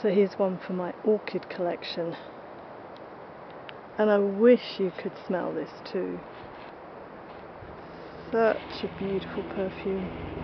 So here's one for my orchid collection. And I wish you could smell this too. Such a beautiful perfume.